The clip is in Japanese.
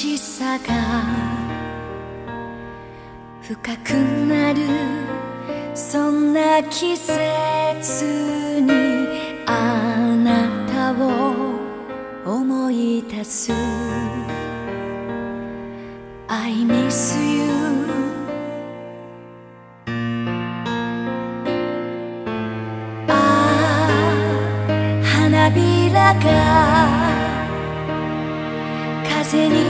しさが深くなるそんな季節にあなたを思い出す。I miss you ああ花びらが風に